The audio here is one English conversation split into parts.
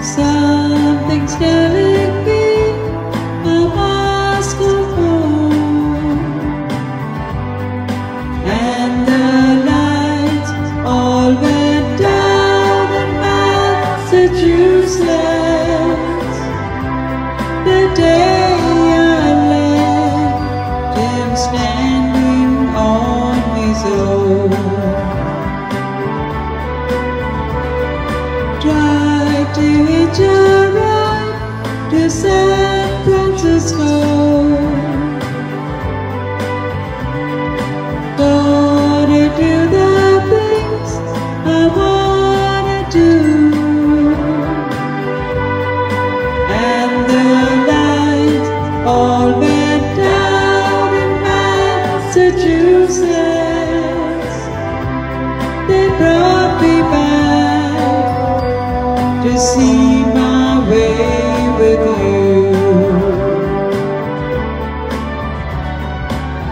Something's telling me I'm asking and the lights all went down in Massachusetts. The day. try to hitch a ride to San Francisco. Got to do the things I wanna do. And the lights all went down in Massachusetts.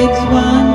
It's one.